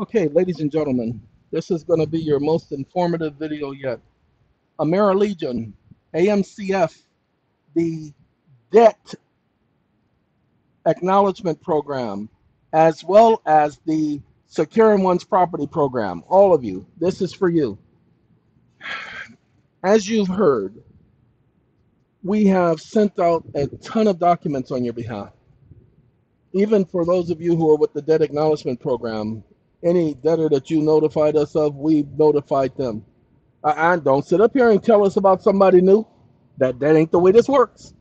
Okay, ladies and gentlemen, this is going to be your most informative video yet. AmeriLegion, AMCF, the debt acknowledgement program, as well as the Securing One's Property program. All of you, this is for you. As you've heard, we have sent out a ton of documents on your behalf. Even for those of you who are with the debt acknowledgement program, any debtor that you notified us of, we notified them. I, I don't sit up here and tell us about somebody new. That that ain't the way this works.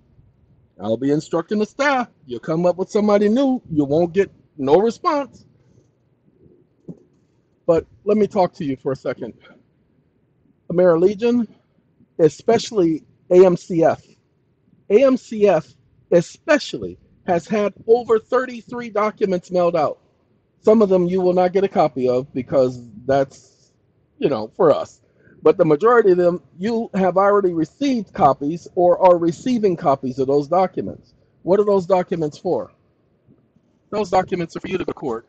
I'll be instructing the staff. You come up with somebody new, you won't get no response. But let me talk to you for a second. AmeriLegion, especially AMCF. AMCF especially has had over 33 documents mailed out. Some of them you will not get a copy of because that's, you know, for us. But the majority of them, you have already received copies or are receiving copies of those documents. What are those documents for? Those documents are for you to court,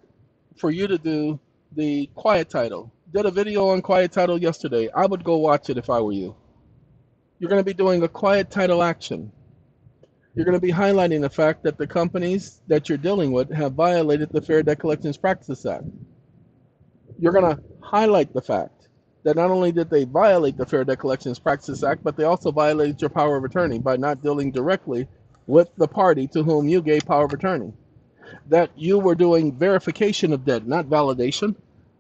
for you to do the quiet title. Did a video on quiet title yesterday. I would go watch it if I were you. You're going to be doing a quiet title action. You're going to be highlighting the fact that the companies that you're dealing with have violated the Fair Debt Collections Practices Act. You're going to highlight the fact that not only did they violate the Fair Debt Collections Practices Act, but they also violated your power of attorney by not dealing directly with the party to whom you gave power of attorney. That you were doing verification of debt, not validation.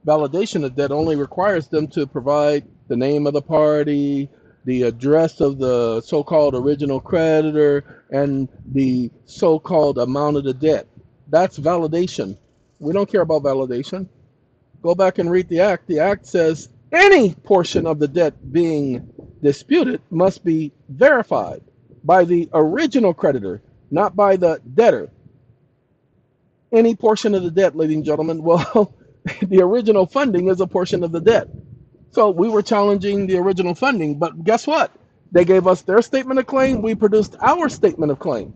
Validation of debt only requires them to provide the name of the party, the address of the so-called original creditor, and the so-called amount of the debt. That's validation. We don't care about validation. Go back and read the act. The act says any portion of the debt being disputed must be verified by the original creditor, not by the debtor. Any portion of the debt, ladies and gentlemen, well, the original funding is a portion of the debt. So we were challenging the original funding, but guess what? They gave us their statement of claim. We produced our statement of claim.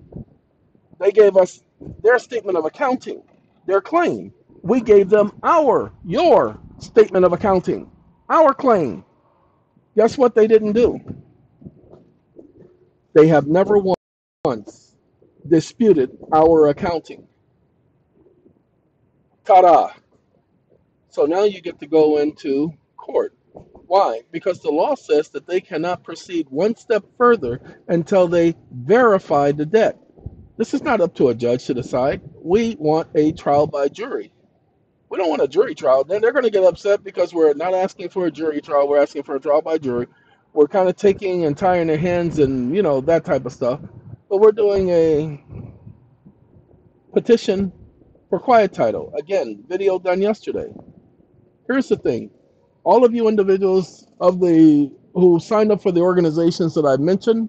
They gave us their statement of accounting, their claim. We gave them our, your statement of accounting, our claim. Guess what they didn't do? They have never once disputed our accounting. Ta-da. So now you get to go into court. Why? Because the law says that they cannot proceed one step further until they verify the debt. This is not up to a judge to decide. We want a trial by jury. We don't want a jury trial. Then they're going to get upset because we're not asking for a jury trial. We're asking for a trial by jury. We're kind of taking and tying their hands and, you know, that type of stuff. But we're doing a petition for quiet title. Again, video done yesterday. Here's the thing all of you individuals of the who signed up for the organizations that I mentioned,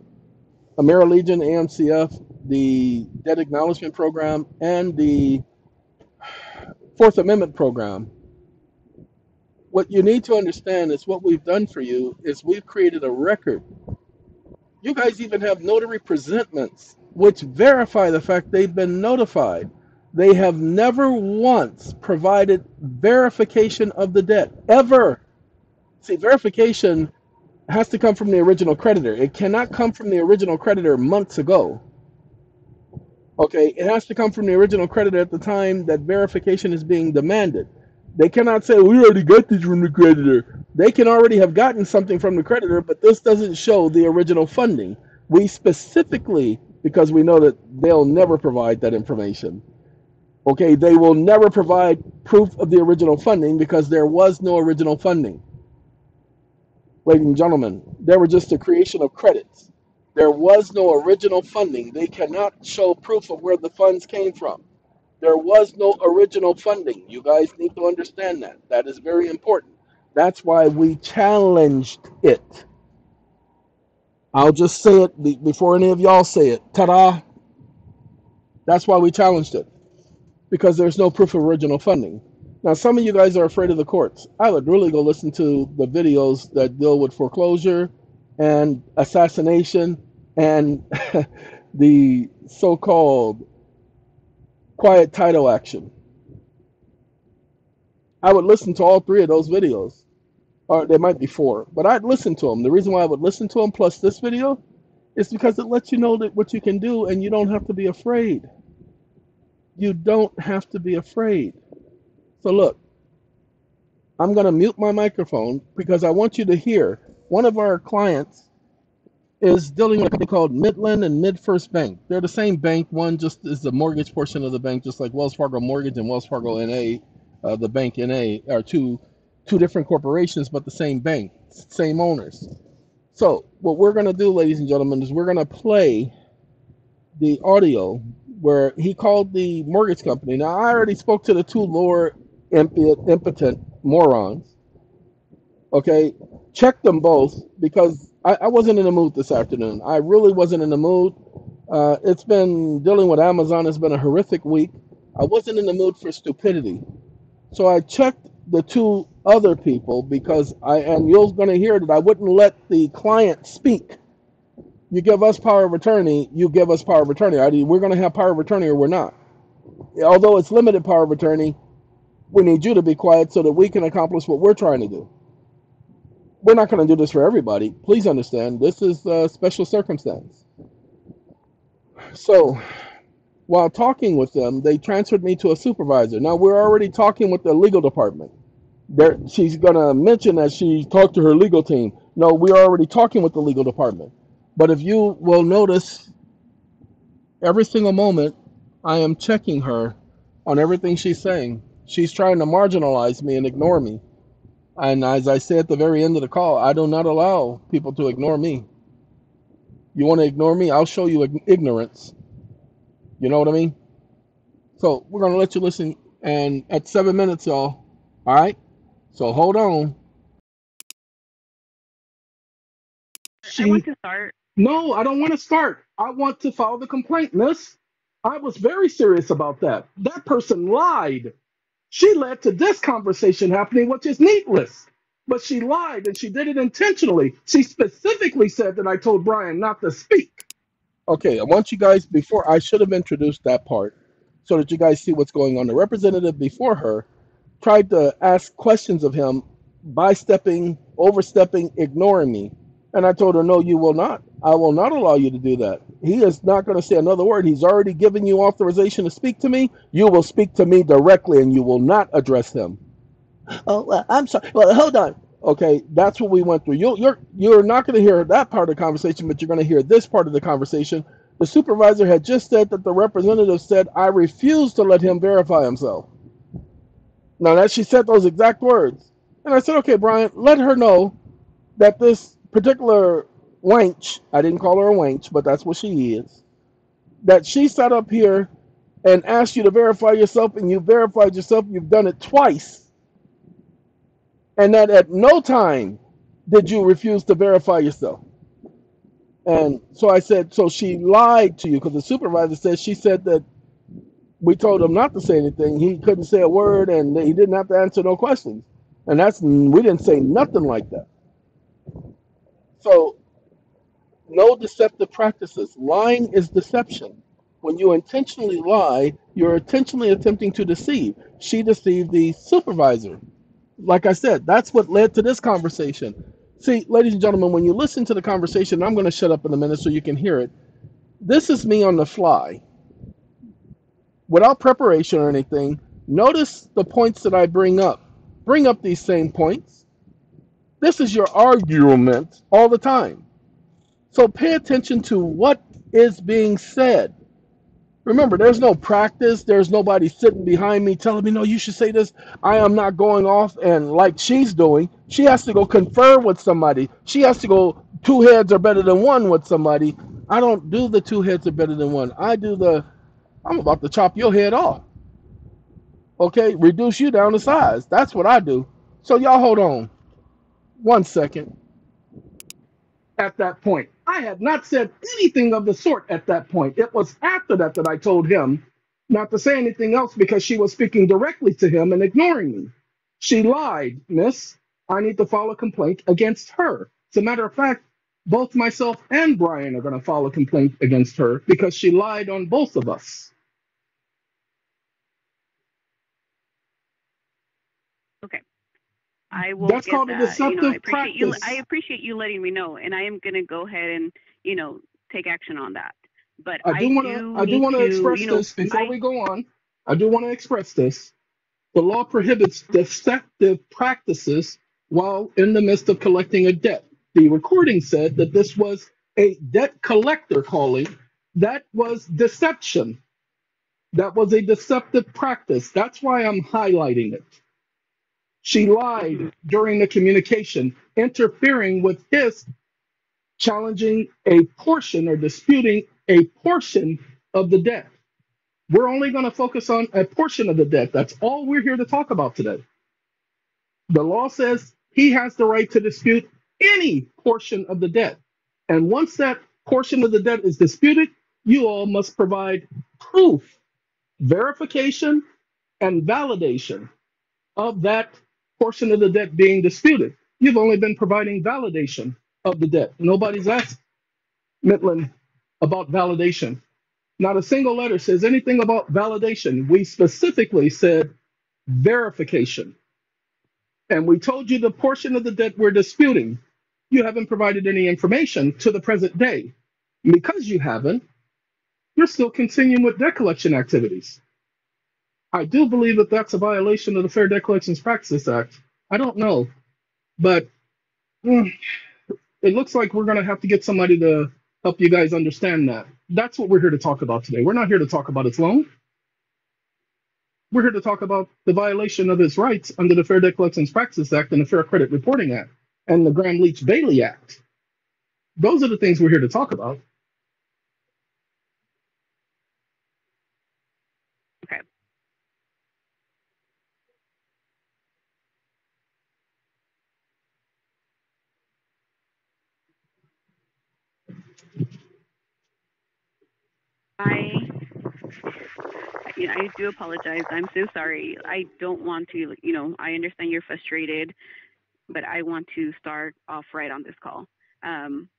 AmeriLegion, AMCF, the Debt Acknowledgement Program, and the Fourth Amendment Program. What you need to understand is what we've done for you is we've created a record. You guys even have notary presentments which verify the fact they've been notified. They have never once provided verification of the debt, ever. See, verification has to come from the original creditor. It cannot come from the original creditor months ago. Okay, it has to come from the original creditor at the time that verification is being demanded. They cannot say, we already got this from the creditor. They can already have gotten something from the creditor, but this doesn't show the original funding. We specifically, because we know that they'll never provide that information. Okay, they will never provide proof of the original funding because there was no original funding ladies and gentlemen. They were just a creation of credits. There was no original funding. They cannot show proof of where the funds came from. There was no original funding. You guys need to understand that. That is very important. That's why we challenged it. I'll just say it before any of y'all say it. Ta da! That's why we challenged it. Because there's no proof of original funding. Now, some of you guys are afraid of the courts. I would really go listen to the videos that deal with foreclosure and assassination and the so called quiet title action. I would listen to all three of those videos, or there might be four, but I'd listen to them. The reason why I would listen to them plus this video is because it lets you know that what you can do, and you don't have to be afraid. You don't have to be afraid. So look, I'm going to mute my microphone because I want you to hear. One of our clients is dealing with a company called Midland and MidFirst Bank. They're the same bank. One just is the mortgage portion of the bank, just like Wells Fargo Mortgage and Wells Fargo NA, uh, the bank NA, are two two different corporations, but the same bank, same owners. So what we're going to do, ladies and gentlemen, is we're going to play the audio where he called the mortgage company. Now I already spoke to the two lower impotent morons. Okay, check them both because I, I wasn't in the mood this afternoon. I really wasn't in the mood. Uh, it's been dealing with Amazon has been a horrific week. I wasn't in the mood for stupidity, so I checked the two other people because I and you're going to hear that I wouldn't let the client speak. You give us power of attorney, you give us power of attorney. Either we're going to have power of attorney or we're not. Although it's limited power of attorney, we need you to be quiet so that we can accomplish what we're trying to do. We're not going to do this for everybody. Please understand, this is a special circumstance. So, while talking with them, they transferred me to a supervisor. Now, we're already talking with the legal department. There, she's going to mention that she talked to her legal team. No, we're already talking with the legal department. But if you will notice, every single moment, I am checking her on everything she's saying. She's trying to marginalize me and ignore me. And as I say at the very end of the call, I do not allow people to ignore me. You want to ignore me? I'll show you ignorance. You know what I mean? So we're going to let you listen. And at seven minutes, y'all. All right? So hold on. She, I want to start. No, I don't want to start. I want to file the complaint, miss. I was very serious about that. That person lied. She led to this conversation happening, which is needless. But she lied and she did it intentionally. She specifically said that I told Brian not to speak. Okay, I want you guys, before I should have introduced that part so that you guys see what's going on. The representative before her tried to ask questions of him by stepping, overstepping, ignoring me. And I told her, no, you will not. I will not allow you to do that. He is not going to say another word. He's already given you authorization to speak to me. You will speak to me directly and you will not address him. Oh, well, I'm sorry. Well, hold on. Okay, that's what we went through. You'll, you're you're not going to hear that part of the conversation, but you're going to hear this part of the conversation. The supervisor had just said that the representative said, "I refuse to let him verify himself." Now that she said those exact words, and I said, "Okay, Brian, let her know that this particular wench, I didn't call her a wench, but that's what she is, that she sat up here and asked you to verify yourself and you verified yourself, you've done it twice. And that at no time did you refuse to verify yourself. And so I said, so she lied to you because the supervisor said she said that we told him not to say anything. He couldn't say a word and he didn't have to answer no questions. And that's we didn't say nothing like that. So no deceptive practices. Lying is deception. When you intentionally lie, you're intentionally attempting to deceive. She deceived the supervisor. Like I said, that's what led to this conversation. See, ladies and gentlemen, when you listen to the conversation, I'm going to shut up in a minute so you can hear it. This is me on the fly. Without preparation or anything, notice the points that I bring up. Bring up these same points. This is your argument all the time. So pay attention to what is being said. Remember, there's no practice. There's nobody sitting behind me telling me, no, you should say this. I am not going off and like she's doing. She has to go confer with somebody. She has to go, two heads are better than one with somebody. I don't do the two heads are better than one. I do the, I'm about to chop your head off. Okay, reduce you down to size. That's what I do. So y'all hold on one second at that point. I had not said anything of the sort at that point. It was after that that I told him not to say anything else because she was speaking directly to him and ignoring me. She lied, miss. I need to file a complaint against her. As a matter of fact, both myself and Brian are going to file a complaint against her because she lied on both of us. Okay. I will That's get called a that. You know, I deceptive appreciate you. I appreciate you letting me know, and I am gonna go ahead and you know take action on that. But I do want to I do want to to, express you know, this before I we go on. I do want to express this. The law prohibits mm-hmm. deceptive practices while in the midst of collecting a debt. The recording said that this was a debt collector calling. That was deception. That was a deceptive practice. That's why I'm highlighting it. She lied during the communication, interfering with his challenging a portion or disputing a portion of the debt. We're only going to focus on a portion of the debt. That's all we're here to talk about today. The law says he has the right to dispute any portion of the debt. And once that portion of the debt is disputed, you all must provide proof, verification, and validation of that portion of the debt being disputed. You've only been providing validation of the debt. Nobody's asked Midland about validation. Not a single letter says anything about validation. We specifically said verification. And we told you the portion of the debt we're disputing. You haven't provided any information to the present day. Because you haven't, you're still continuing with debt collection activities. I do believe that that's a violation of the Fair Debt Collections Practices Act. I don't know, but mm, it looks like we're going to have to get somebody to help you guys understand that. That's what we're here to talk about today. We're not here to talk about its loan. We're here to talk about the violation of his rights under the Fair Debt Collections Practices Act and the Fair Credit Reporting Act and the Gramm-Leach-Bliley Act. Those are the things we're here to talk about. okay. I you know, I do apologize. I'm so sorry. I don't want to, you know, I understand you're frustrated, but I want to start off right on this call. Um,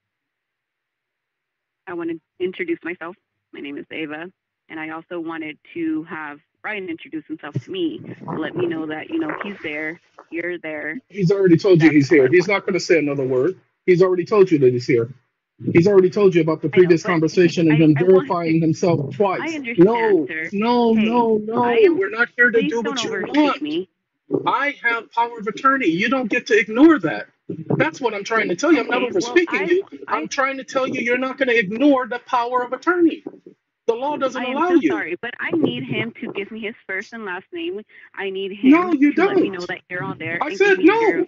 I want to introduce myself. My name is Ava, and I also wanted to have Brian introduce himself to me to let me know that, you know, he's there, you're there. He's already told you That's he's here. He's not going to say another word. He's already told you that he's here. He's already told you about the I know, previous conversation and I, him I verifying himself twice. I understand, No, sir. no, Hey, no, no. I am, We're not here to please do don't what you overspeak want. me. I have power of attorney. You don't get to ignore that. That's what I'm trying to tell you. I'm not Okay, well, overspeaking I, you. I, I'm trying to tell you you're not going to ignore the power of attorney. The law doesn't I am allow so you. sorry, but I need him to give me his first and last name. I need him No, you to let me know that you're on there I said give me your no.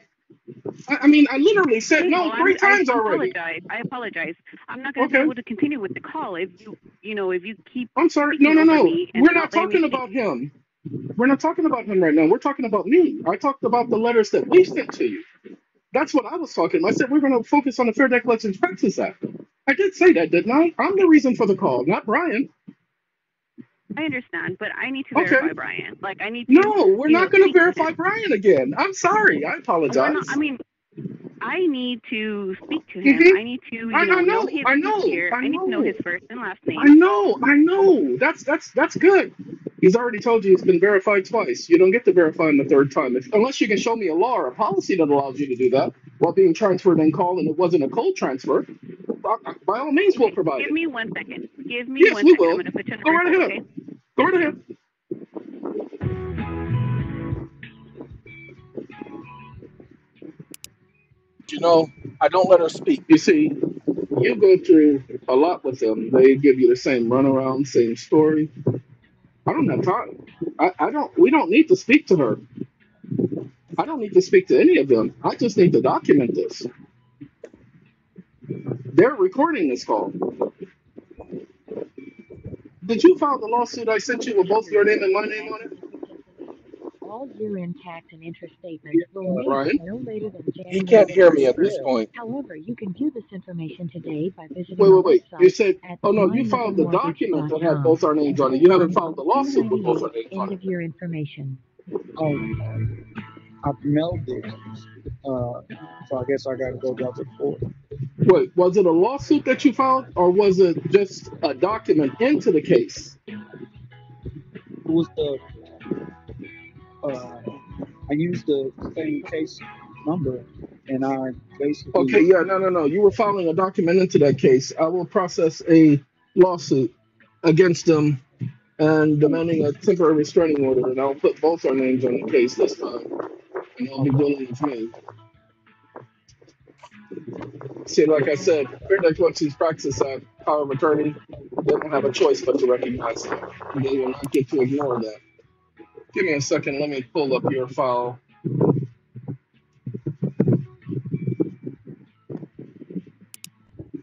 I, I mean, I literally said Okay, no three I'm, I times already. apologize. I apologize. I'm not going to be able to continue with the call if you, you know, if you keep I'm sorry. No, no, no. We're not me talking about him. We're not talking about him right now. We're talking about me. I talked about the letters that we sent to you. That's what I was talking about. I said we're going to focus on the Fair Debt Collections Practices Act. I did say that, didn't I? I'm the reason for the call, not Brian. I understand, but I need to Okay. verify Brian. Like I need to, No, we're not going to verify. Brian again. I'm sorry. I apologize. not. I mean, I need to speak to him. Mm-hmm. I need to, you I, know, I know know. his I know. I I need to know know. his first and last name. I know. I know. That's that's that's good. He's already told you it's been verified twice. You don't get to verify him the third time, if, unless you can show me a law or a policy that allows you to do that while being transferred and called, and it wasn't a cold transfer. By, by all means, we'll Okay, provide give it. me one second. Give me Yes, one we second. I'm will. going to put you on Go the right ahead. okay? Go right ahead. You know, I don't let her speak. You see, you go through a lot with them. They give you the same runaround, same story. I don't have time. I, I don't. We don't need to speak to her. I don't need to speak to any of them. I just need to document this. They're recording this call. Did you file the lawsuit I sent you with both your name and my name on it? All year-end tax and interest statements will make Brian? no later than January. He January can't hear me at this point. However, you can view this information today by visiting Wait, our wait, wait. You said, oh no, you filed the document that had both our names on it. You haven't on filed the lawsuit with both our names on it." end of your information. Oh, I've mailed it. Uh, so I guess I gotta go down to court. Wait, was it a lawsuit that you filed or was it just a document into the case? It was the uh, I used the same case number, and I basically Okay, yeah, no, no, no. You were filing a document into that case. I will process a lawsuit against them and demanding a temporary restraining order, and I'll put both our names on the case this time, and they'll be dealing with me. See, like I said, Fair Debt Collections Practice Act, power of attorney, they don't have a choice but to recognize it. They will not get to ignore that. Give me a second. Let me pull up your file.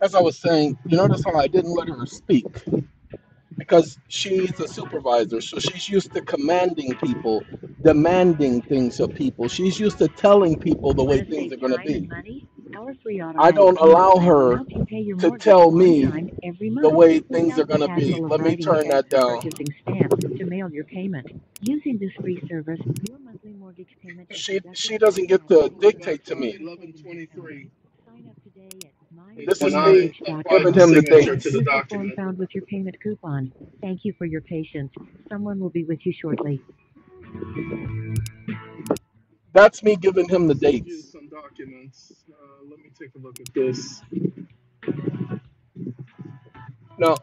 As I was saying, you notice how I didn't let her speak because she's a supervisor, so she's used to commanding people, demanding things of people. She's used to telling people the way things are going to be. money? Our free I don't allow her help you pay your to tell me time every the way things are going to be. Let me turn that down. to mail your payment. Using this free service, your monthly mortgage payment She she doesn't get to dictate to me. and Eleven savings twenty account. three. Sign up today at This is when I me mymortgage.com. giving him the Signature dates. to the Use the form found with your payment coupon. Thank you for your patience. Someone will be with you shortly. That's me giving him the dates. Let me take a look at this. Now,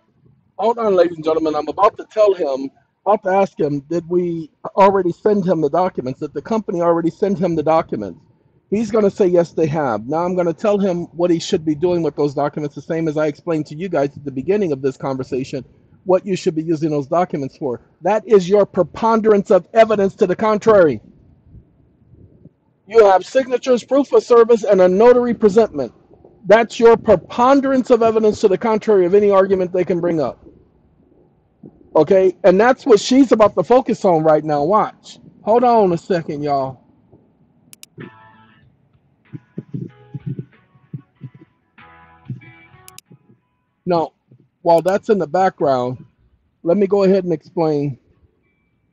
hold on, ladies and gentlemen. I'm about to tell him, about to ask him, did we already send him the documents? Did the company already send him the documents? He's going to say, yes, they have. Now I'm going to tell him what he should be doing with those documents, the same as I explained to you guys at the beginning of this conversation, what you should be using those documents for. That is your preponderance of evidence to the contrary. You have signatures, proof of service, and a notary presentment. That's your preponderance of evidence to the contrary of any argument they can bring up. Okay? And that's what she's about to focus on right now. Watch. Hold on a second, y'all. Now, while that's in the background, let me go ahead and explain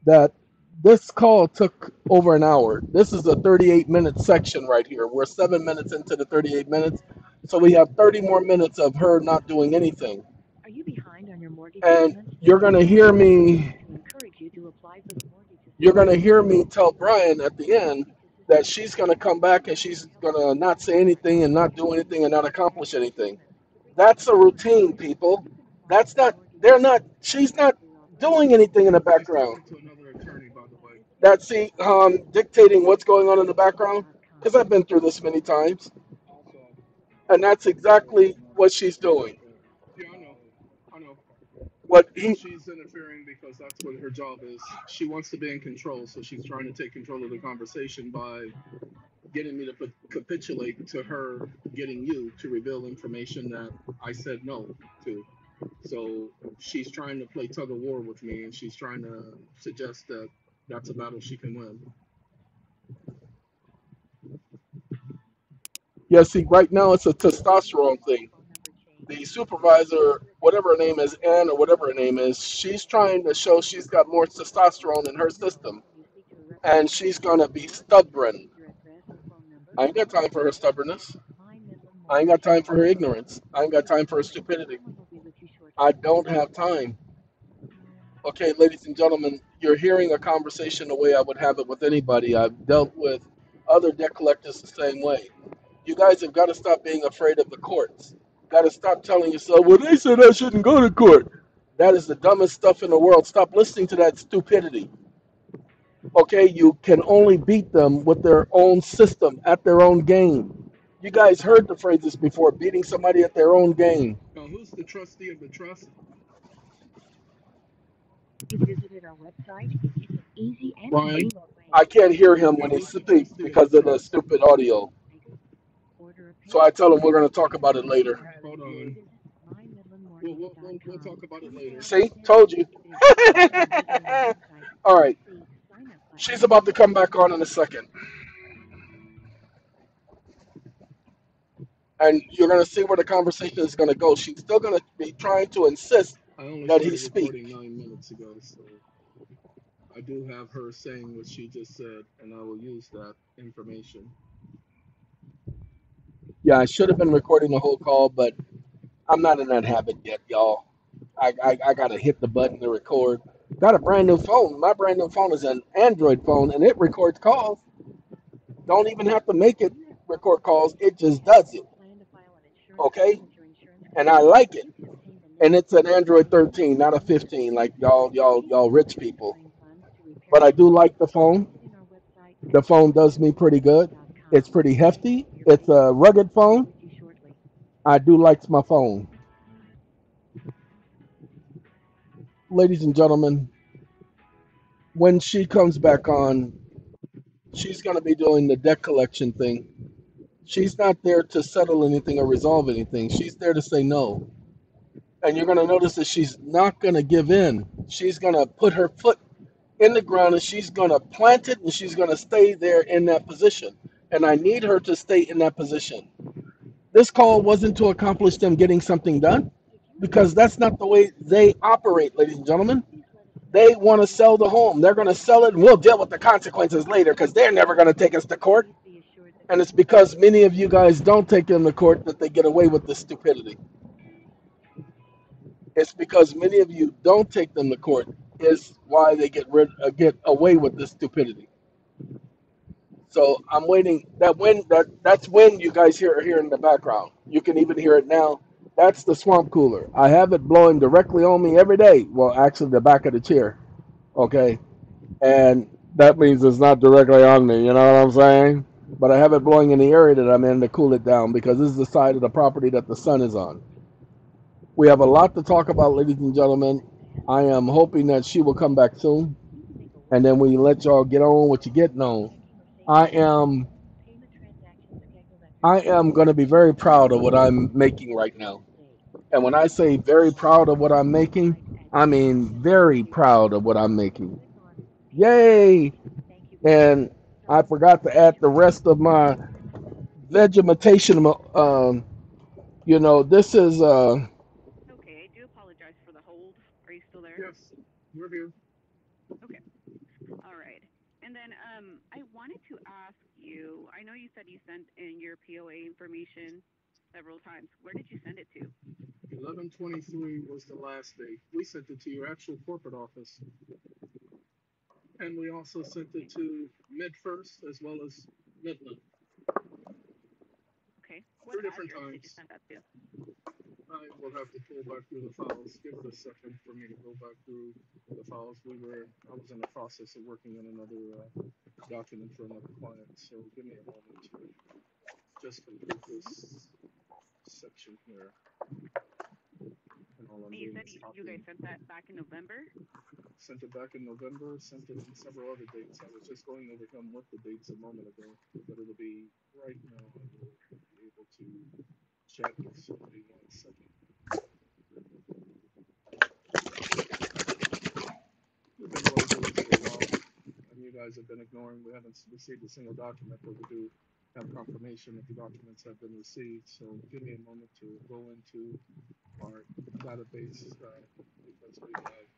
that this call took over an hour. This is a 38 minute section right here. We're seven minutes into the 38 minutes. So we have 30 more minutes of her not doing anything. Are you behind on your mortgage And payments? you're going to hear me, you to apply for the mortgage you're going to hear me tell Brian at the end that she's going to come back and she's going to not say anything and not do anything and not accomplish anything. That's a routine, people. That's not, they're not, she's not doing anything in the background. That see, um, dictating what's going on in the background, because I've been through this many times, and that's exactly what she's doing. Yeah, I know. I know. What he she's interfering because that's what her job is. She wants to be in control, so she's trying to take control of the conversation by getting me to capitulate to her getting you to reveal information that I said no to. So she's trying to play tug of war with me, and she's trying to suggest that that's a battle she can win. Yeah, see, right now it's a testosterone thing. The supervisor, whatever her name is, Ann or whatever her name is, she's trying to show she's got more testosterone in her system, and she's gonna be stubborn. I ain't got time for her stubbornness. I ain't got time for her ignorance. I ain't got time for her stupidity. I don't have time. Okay, ladies and gentlemen, you're hearing a conversation the way I would have it with anybody. I've dealt with other debt collectors the same way. You guys have got to stop being afraid of the courts. Got to stop telling yourself, well, they said I shouldn't go to court. That is the dumbest stuff in the world. Stop listening to that stupidity. Okay, you can only beat them with their own system, at their own game. You guys heard the phrases before beating somebody at their own game. Now, who's the trustee of the trust? You visited our website. It's easy and Brian, way I can't hear him when he speaks because of the stupid audio. So I tell him we're going to talk about it later. Hold on. We'll, we'll, we'll, we'll talk about it later. See, told you. All right, she's about to come back on in a second. And you're going to see where the conversation is going to go. She's still going to be trying to insist I only that he started speak. recording nine minutes ago, so I do have her saying what she just said, and I will use that information. Yeah, I should have been recording the whole call, but I'm not in that habit yet, y'all. I, I, I got to hit the button to record. Got a brand new phone. My brand new phone is an Android phone, and it records calls. Don't even have to make it record calls. It just does it. Plan to file an insurance Okay? claim with your insurance And I like it. And it's an Android 13, not a 15, like y'all y'all y'all rich people. But I do like the phone. The phone does me pretty good. It's pretty hefty. It's a rugged phone. I do like my phone. Ladies and gentlemen, when she comes back on, she's going to be doing the debt collection thing. She's not there to settle anything or resolve anything. She's there to say no. And you're going to notice that she's not going to give in. She's going to put her foot in the ground and she's going to plant it and she's going to stay there in that position. And I need her to stay in that position. This call wasn't to accomplish them getting something done because that's not the way they operate, ladies and gentlemen. They want to sell the home. They're going to sell it and we'll deal with the consequences later because they're never going to take us to court. And it's because many of you guys don't take them to court that they get away with this stupidity. It's because many of you don't take them to court is why they get rid uh, get away with this stupidity. So I'm waiting. That when that that's when you guys hear here in the background. You can even hear it now. That's the swamp cooler. I have it blowing directly on me every day. Well, actually, the back of the chair. Okay, and that means it's not directly on me. You know what I'm saying? But I have it blowing in the area that I'm in to cool it down because this is the side of the property that the sun is on. We have a lot to talk about, ladies and gentlemen. I am hoping that she will come back soon, and then we let y'all get on what you're getting on. I am I am going to be very proud of what I'm making right now. And when I say very proud of what I'm making, I mean very proud of what I'm making. Yay! And I forgot to add the rest of my vegetation. Um, you know, this is uh, Okay, I do apologize for the hold. Are you still there? Yes, we're here. Okay. All right. And then um, I wanted to ask you. I know you said you sent in your POA information several times. Where did you send it to? Eleven twenty-three was the last date. We sent it to your actual corporate office. And we also sent it to Mid-First as well as Midland. Okay. What Three different address did you times. Send that to? I will have to pull back through the files. Give it a second for me to go back through the files. We were, I was in the process of working on another, uh, document for another client, so give me a moment to just complete this section here. And all I'm And you said you, you guys sent that back in November. Sent it back in November, sent it in several other dates. I was just going over them with the dates a moment ago, but it'll be right now. I will be able to check. We've been going through this for a while, and you guys have been ignoring. We haven't received a single document, but we do have confirmation that the documents have been received. So give me a moment to go into our database uh, because we have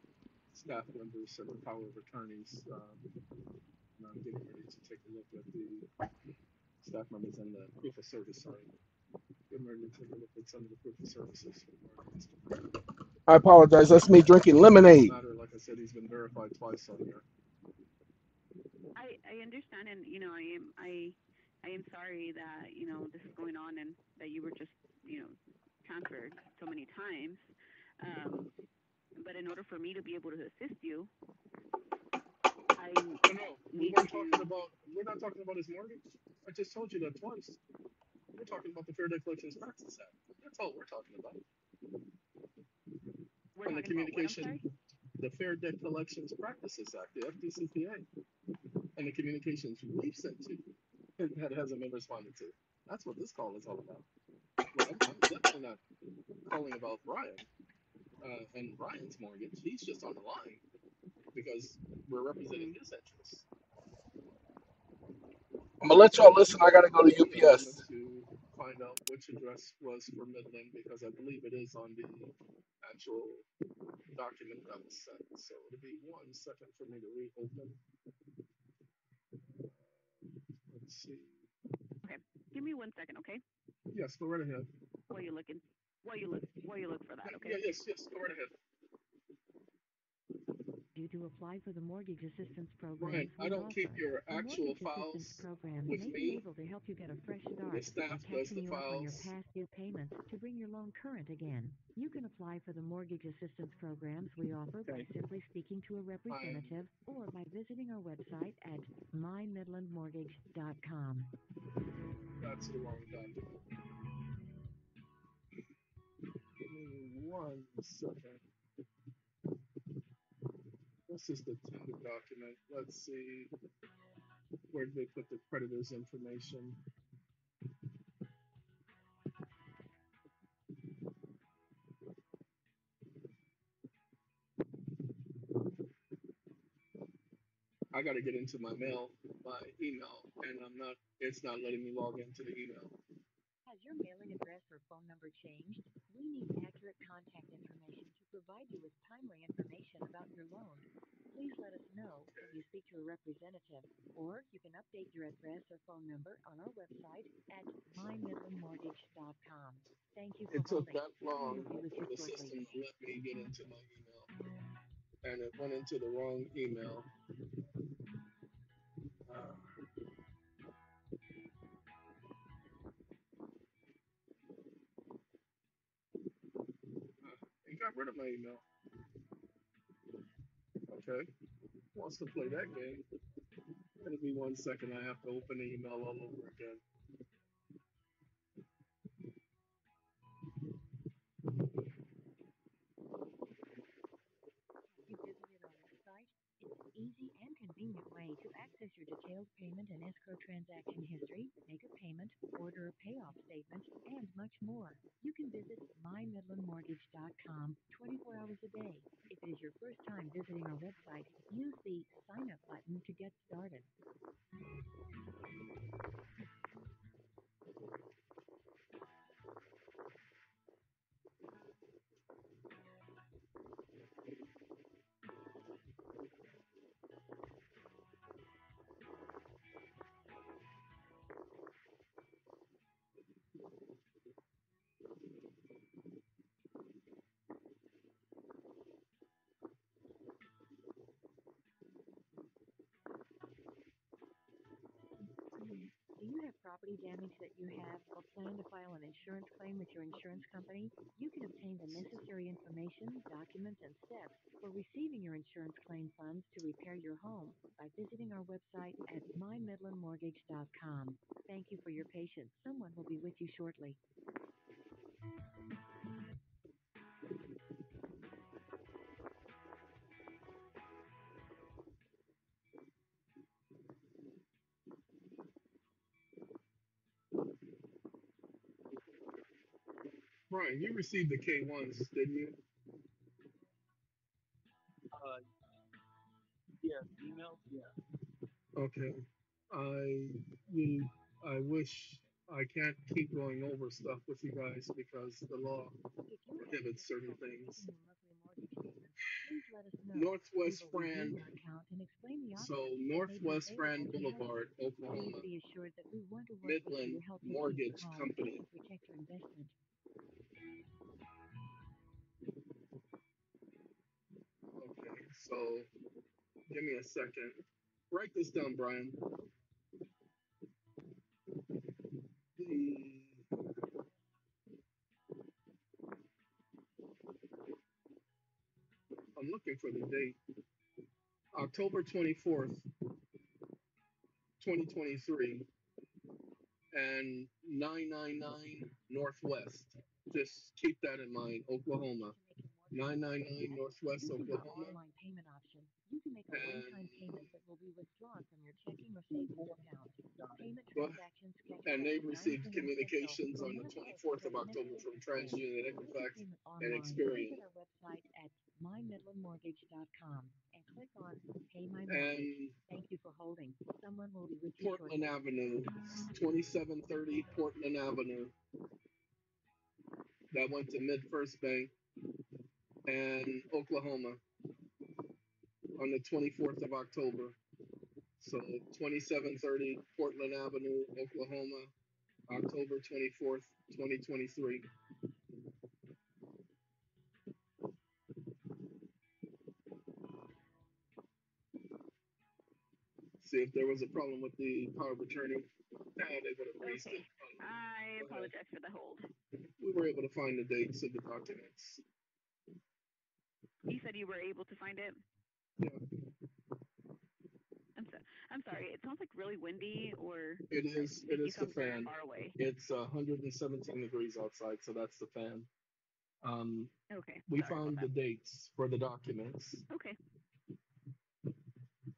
staff members and the power of attorneys. Um, and I'm getting ready to take a look at the staff members and the proof of service side. Getting ready to take a look at some of the proof of services. I apologize. That's me drinking lemonade. Matter, like I said, he's been verified twice on here. I I understand, and you know, I am I I am sorry that you know this is going on and that you were just you know transferred so many times. Um, but in order for me to be able to assist you, I No, no, we need weren't to. talking about, we're not talking about his mortgage. I just told you that twice. We're talking about the Fair Debt Collections Practices Act. That's all we're talking about. We're And the talking about what, I'm communication, the Fair Debt Collections Practices Act, the FDCPA, and the communications we've sent to you that hasn't been responded to. That's what this call is all about. Well, I'm, I'm definitely not calling about Brian uh, and Brian's mortgage. He's just on the line because we're representing his interests. I'm gonna let y'all listen. I gotta go to Give me a moment UPS. To find out which address was for Midland because I believe it is on the actual document that was sent. So it'll be one second for me to reopen. Let's see. Okay, give me one second, okay? Yes, go right ahead. While you looking, while you look, while you look for that, okay? yeah, yes, yes, go right ahead. You to apply for the mortgage assistance program. Brian, I don't keep your actual files program with may be able to help you get a fresh start The staff by does catching the you up on your past due payments to bring your loan current again. You can apply for the mortgage assistance programs we offer by simply speaking to a representative or by visiting our website at mymidlandmortgage.com. That's the wrong document. Give me one second. This is the tender document. Let's see. Where did they put the creditor's information? I got to get into my mail, my email, and I'm not. It's not letting me log into the email. Has your mailing address or phone number changed? We need accurate contact information to provide you with timely information about your loan. Please let us know when you speak to a representative, or you can update your address or phone number on our website at mymidlandmortgage.com. Thank you for It took holding. that long We'll be with for the system to let me get into my email, and it went into the wrong email. Uh, it got rid of my email. Okay, wants to play that game. It'll be one second. I have to open the email all over again. Access your detailed payment and escrow transaction history, make a payment, order a payoff statement, and much more. You can visit mymidlandmortgage.com 24 hours a day. If it is your first time visiting our website, use the sign up button to get started. Property damage that you have or plan to file an insurance claim with your insurance company? You can obtain the necessary information, documents, and steps for receiving your insurance claim funds to repair your home by visiting our website at mymidlandmortgage.com. Thank you for your patience. Someone will be with you shortly. Brian, you received the K ones, didn't you? Uh, yeah, email. Yeah. Okay. I you I wish I can't keep going over stuff with you guys because the law If you have prohibits certain things. Northwest your So Northwest payments, Boulevard, Oklahoma. Midland Mortgage Northwest so give me a second. Write this down, Brian. I'm looking for the date. October 24th, 2023, and 999 Northwest. Just keep that in mind, Oklahoma. To make 999 Northwest, Oklahoma. online payment option, you can make a one-time And- payment that will be withdrawn from your checking or savings account. Payment transactions scheduled And they received communications on the 24th of October from. TransUnion, Equifax, and. Experian. Visit our website at mymidlandmortgage.com and click on Pay My Mortgage. Thank you for holding. Someone will be with you Portland. Avenue, 2730 Portland Avenue. That went to Mid First Bank and Oklahoma on the 24th of October. So 2730 Portland Avenue, Oklahoma, October 24th, 2023. See, if there was a problem with the power of attorney, now they would have raised it. I apologize for the hold. We were able to find the dates of the documents. You said you were able to find it. Yeah, I'm so, I'm sorry. It sounds like really windy, or It is. It is the fan. far away. It's 117 degrees outside, so that's the fan. Um, Okay. we sorry found the dates for the documents. Okay.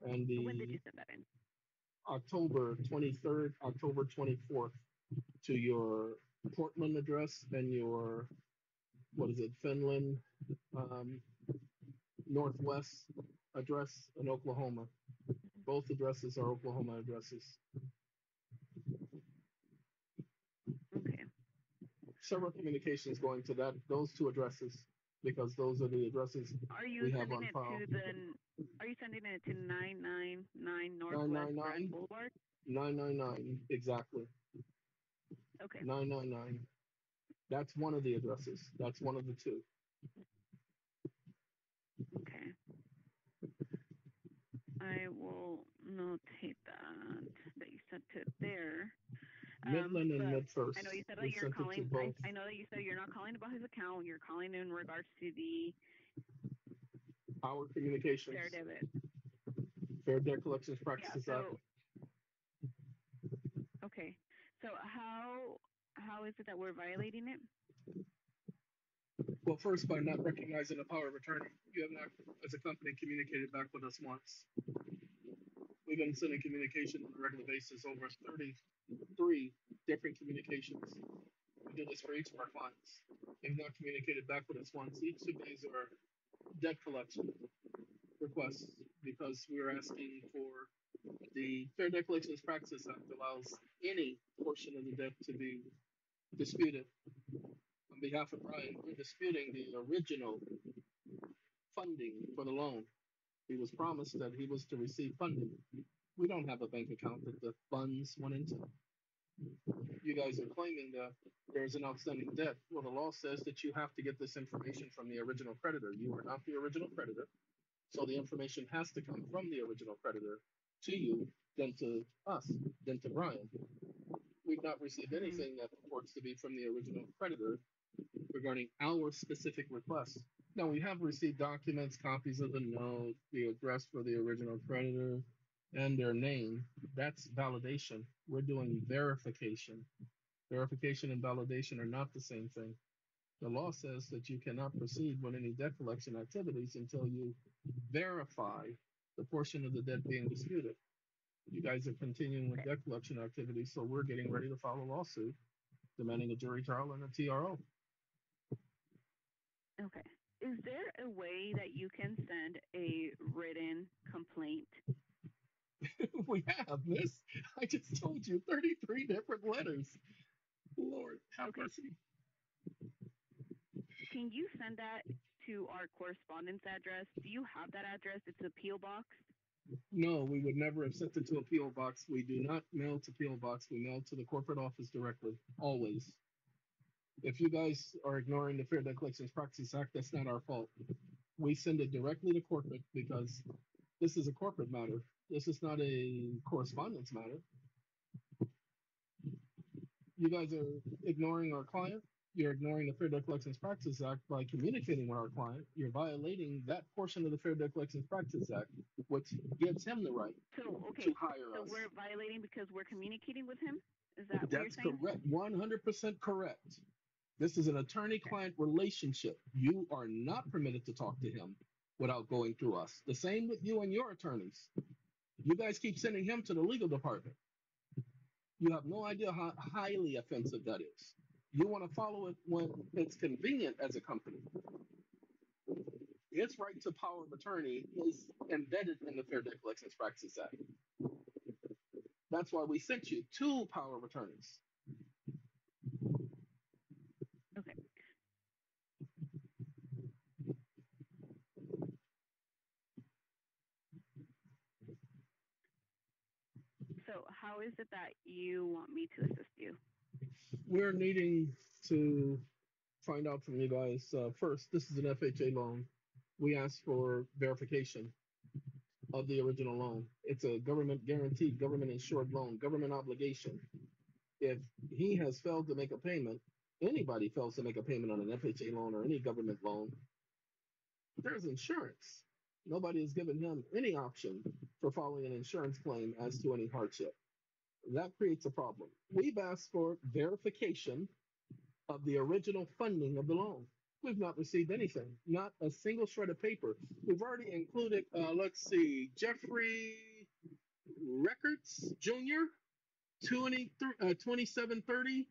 and When did you send that in? October 23rd, October 24th to your Portland address and your what is it, Finland um, Northwest address in Oklahoma. Both addresses are Oklahoma addresses. Okay. Several communications going to that those two addresses because those are the addresses Are you We have sending on it file. to the? Are you sending it to nine nine nine Northwest 999? Boulevard? 999 exactly Okay. 999. That's one of the addresses. That's one of the two. Okay. I will notate that that you sent it there. Um, Midland and but MidFirst. I know you said we that you're sent it to calling. I, both. I know that you said you're not calling about his account. You're calling in regards to the Our communications, fair debit. Fair Debt Collections Yeah. Practices So. Act. Okay. So how how is it that we're violating it? Well, first by not recognizing the power of attorney, you have not, as a company, communicated back with us once. We've been sending communication on a regular basis, over 33 different communications. We do this for each of our clients. They've not communicated back with us once. Each of these are debt collection requests because we're asking for the Fair Debt Collections Practices Act allows any portion of the debt to be disputed. Behalf of Brian, we're disputing the original funding for the loan. He was promised that he was to receive funding. We don't have a bank account that the funds went into. You guys are claiming that there's an outstanding debt. Well, the law says that you have to get this information from the original creditor. You are not the original creditor. So the information has to come from the original creditor to you, then to us, then to Brian. We've not received anything that purports to be from the original creditor regarding our specific request. Now, we have received documents, copies of the note, the address for the original creditor, and their name. That's validation. We're doing verification. Verification and validation are not the same thing. The law says that you cannot proceed with any debt collection activities until you verify the portion of the debt being disputed. You guys are continuing with debt collection activities, so we're getting ready to file a lawsuit demanding a jury trial and a TRO. Okay. Is there a way that you can send a written complaint? we have, miss. I just told you 33 different letters. Lord, have Okay. mercy. Can you send that to our correspondence address? Do you have that address? It's a PO box. No, we would never have sent it to a P.O. box. We do not mail to P.O. box. We mail to the corporate office directly, always. If you guys are ignoring the Fair Debt Collections Practices Act, that's not our fault. We send it directly to corporate because this is a corporate matter. This is not a correspondence matter. You guys are ignoring our client. You're ignoring the Fair Debt Collections Practices Act by communicating with our client. You're violating that portion of the Fair Debt Collections Practices Act, which gives him the right So okay, to hire us. so we're violating because we're communicating with him. Is that what you're That's saying? correct. One hundred percent correct. This is an attorney-client relationship. You are not permitted to talk to him without going through us. The same with you and your attorneys. You guys keep sending him to the legal department. You have no idea how highly offensive that is. You want to follow it when it's convenient as a company. Its right to power of attorney is embedded in the Fair Debt Collections Practices Act. That's why we sent you two power of attorneys. Okay. So how is it that you want me to assist you? We're needing to find out from you guys. Uh, first, this is an FHA loan. We asked for verification of the original loan. It's a government guaranteed, government insured loan, government obligation. If he has failed to make a payment, anybody fails to make a payment on an FHA loan or any government loan, there's insurance. Nobody has given him any option for filing an insurance claim as to any hardship. That creates a problem. We've asked for verification of the original funding of the loan. We've not received anything, not a single shred of paper. We've already included, uh, let's see, Jeffrey Records Jr., 20, uh, 2730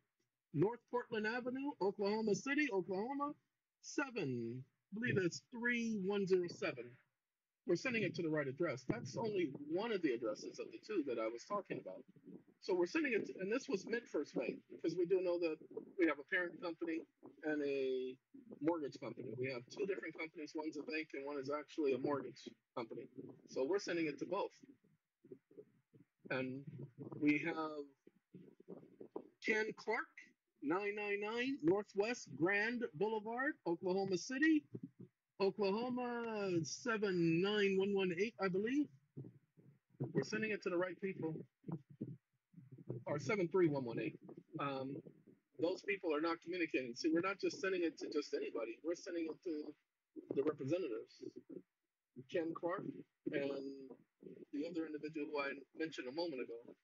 North Portland Avenue, Oklahoma City, Oklahoma, 7, I believe that's 3107. We're sending it to the right address. That's only one of the addresses of the two that I was talking about. So we're sending it, to, and this was MidFirst Bank because we do know that we have a parent company and a mortgage company. We have two different companies. One's a bank and one is actually a mortgage company. So we're sending it to both. And we have Ken Clark, 999 Northwest Grand Boulevard, Oklahoma City, Oklahoma 79118, I believe. We're sending it to the right people. Or 73118. Um, those people are not communicating. See, we're not just sending it to just anybody. We're sending it to the representatives. Ken Clark and the other individual who I mentioned a moment ago.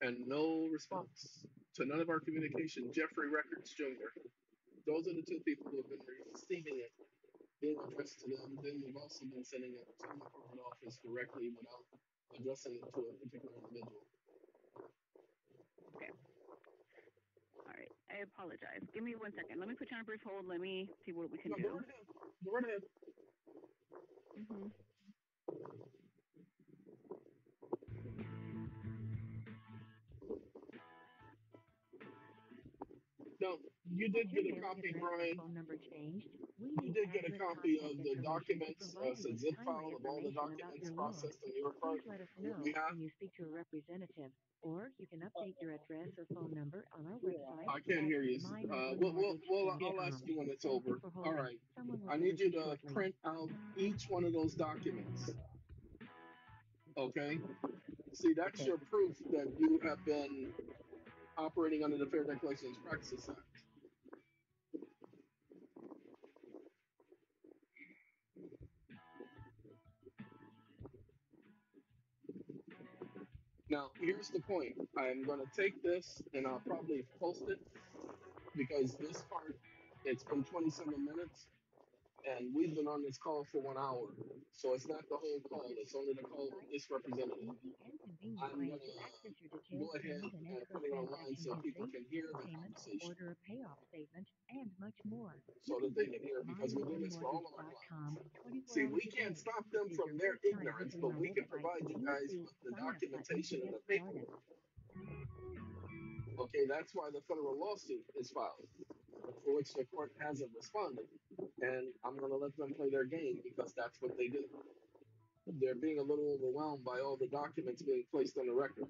And no response to none of our communication. Jeffrey Records Jr. Those are the two people who have been receiving it being addressed to them. Then we've also been sending it to the corporate office directly without addressing it to a particular individual. Okay. All right. I apologize. Give me one second. Let me put you on a brief hold. Let me see what we can No, go do. right ahead. Go right ahead. hmm No, you did get a copy, Brian. Phone number changed. We You did get a copy of the documents, uh, it's a zip file of all the documents processed on your part. Please let us know behalf. when you speak to a representative, or you can update your address or phone number on our website. I can't hear you. Uh, we'll, we'll, we'll, I'll ask you when it's over. All right. I need you to print out each one of those documents. Okay? See, that's your proof that you have been operating under the Fair Debt Collections Practices Act. Now, here's the point. I'm going to take this and I'll probably post it because this part, it's been 27 minutes and we've been on this call for one hour. So it's not the whole call, it's only the call with this representative. I'm gonna to Go ahead and put it online so people can hear the conversation order a payoff statement, and much more. so that they can hear because we do this for all of our clients. See, we can't stop them from their ignorance, but we can provide you guys with the documentation and the paperwork. Okay, that's why the federal lawsuit is filed, for which the court hasn't responded. And I'm gonna let them play their game because that's what they do. They're being a little overwhelmed by all the documents being placed on the record.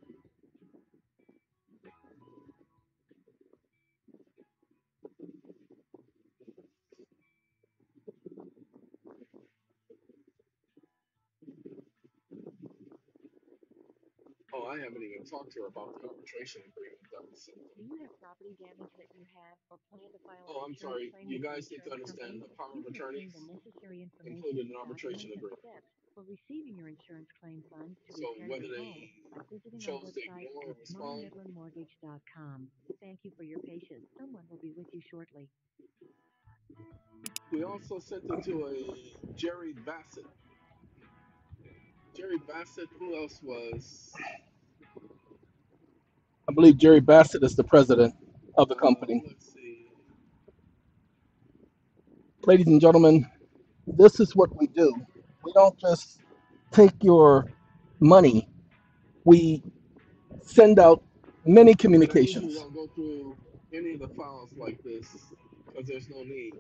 Oh, I haven't even talked to her about the arbitration agreement that. Do you have property damage that you have or plan to file Oh, I'm sorry. You guys need to understand the power of attorney obtain the necessary information, included an arbitration agreement. for receiving your insurance claim funds to So whether they home visiting our chose to ignore or respond. Thank you for your patience. Someone will be with you shortly. we also sent it to a Jerry Bassett. Jerry Bassett, who else was? I believe Jerry Bassett is the president of the company. Ladies and gentlemen, this is what we do. We don't just take your money, we send out many communications. We usually communications. don't go through any of the files like this because there's no need.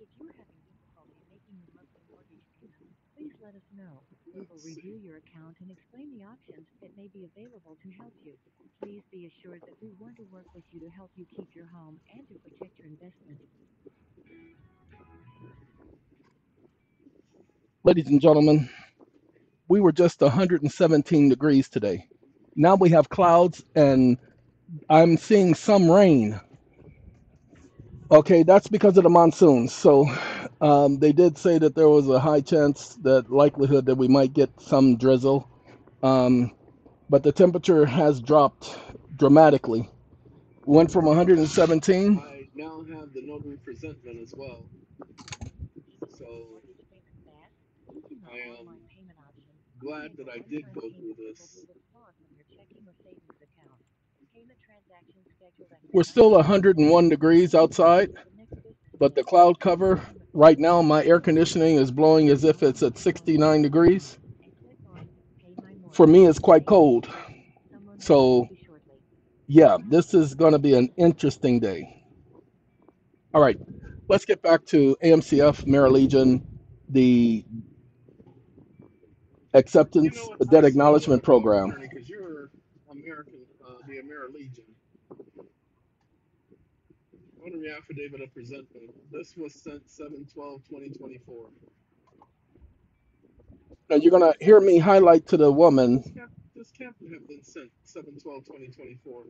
If you're having difficulty making your monthly mortgage payment, please let us know. We will review your account and explain the options that may be available to help you. Please be assured that we want to work with you to help you keep your home and to protect your investment. Ladies and gentlemen, we were just 117 degrees today. Now we have clouds and I'm seeing some rain. Okay, that's because of the monsoons. So um, they did say that there was a high chance that likelihood that we might get some drizzle. Um, but the temperature has dropped dramatically. Went from 117. I now have the notary presentment as well. So I am glad that I did go through this. We're still 101 degrees outside, but the cloud cover right now, my air conditioning is blowing as if it's at 69 degrees. For me, it's quite cold. So, yeah, this is going to be an interesting day. All right, let's get back to AMCF, Mary Legion, the You acceptance know what? debt I still want acknowledgement program. because you're American, uh, the Amerilegion. Affidavit of presentment. This was sent 7-12-2024. Now, you're going to hear me highlight to the woman. This can't, this can't have been sent 7-12-2024.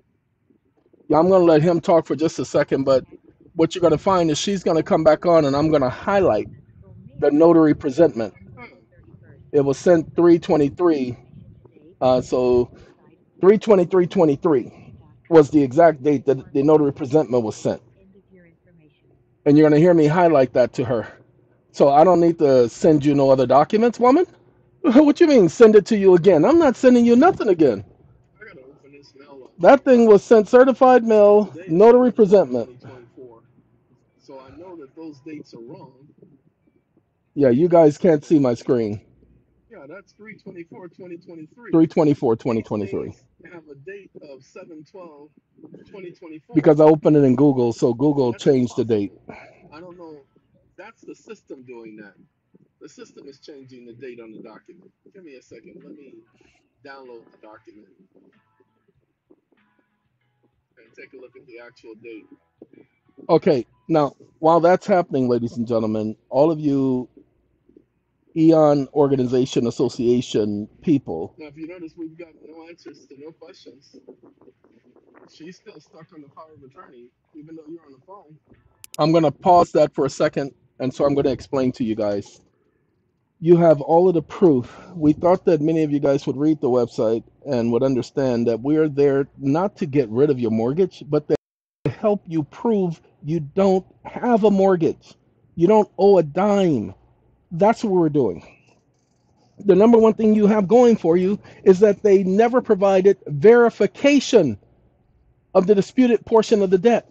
Yeah, I'm going to let him talk for just a second, but what you're going to find is she's going to come back on and I'm going to highlight the notary presentment. Oh, It was sent 323. Uh, so 32323 was the exact date that the notary presentment was sent. And you're going to hear me highlight that to her. So I don't need to send you no other documents, woman. what you mean send it to you again? I'm not sending you nothing again. I gotta open this mail up. That thing was sent certified mail, date notary presentment. 2024. So I know that those dates are wrong. Yeah, you guys can't see my screen. Yeah, that's 324 2023. 324 2023. dates have a date of 712 2024. Because I opened it in Google, so Google That's changed the date. impossible. I don't know. That's the system doing that. The system is changing the date on the document. Give me a second. Let me download the document and take a look at the actual date. Okay, now while that's happening, ladies and gentlemen, all of you Eeon Organization Association people, Now, if you notice, we've got no answers to no questions. She's still stuck on the power of attorney, even though you're on the phone. I'm going to pause that for a second, and so I'm going to explain to you guys. You have all of the proof. We thought that many of you guys would read the website and would understand that we are there not to get rid of your mortgage, but to help you prove you don't have a mortgage. You don't owe a dime. That's what we're doing. The number one thing you have going for you is that they never provided verification of the disputed portion of the debt.